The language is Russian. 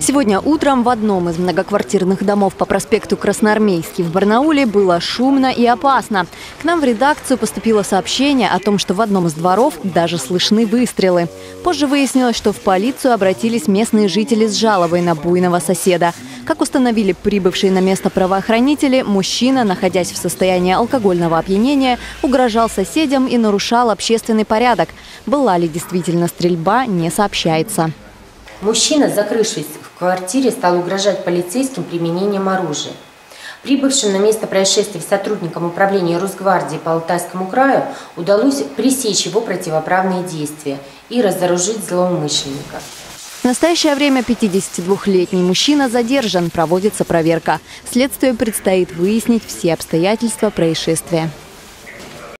Сегодня утром в одном из многоквартирных домов по проспекту Красноармейский в Барнауле было шумно и опасно. К нам в редакцию поступило сообщение о том, что в одном из дворов даже слышны выстрелы. Позже выяснилось, что в полицию обратились местные жители с жалобой на буйного соседа. Как установили прибывшие на место правоохранители, мужчина, находясь в состоянии алкогольного опьянения, угрожал соседям и нарушал общественный порядок. Была ли действительно стрельба, не сообщается. Мужчина, закрывшись в квартире, стал угрожать полицейским применением оружия. Прибывшим на место происшествия сотрудникам управления Росгвардии по Алтайскому краю удалось пресечь его противоправные действия и разоружить злоумышленника. В настоящее время 52-летний мужчина задержан, проводится проверка. Следствию предстоит выяснить все обстоятельства происшествия.